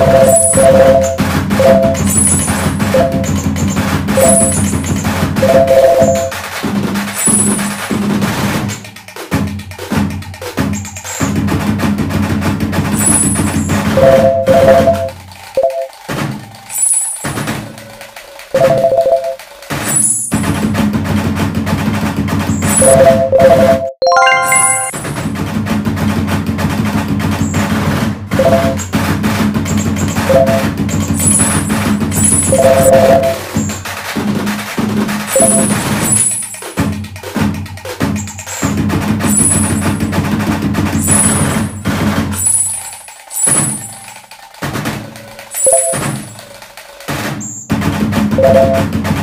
Música Música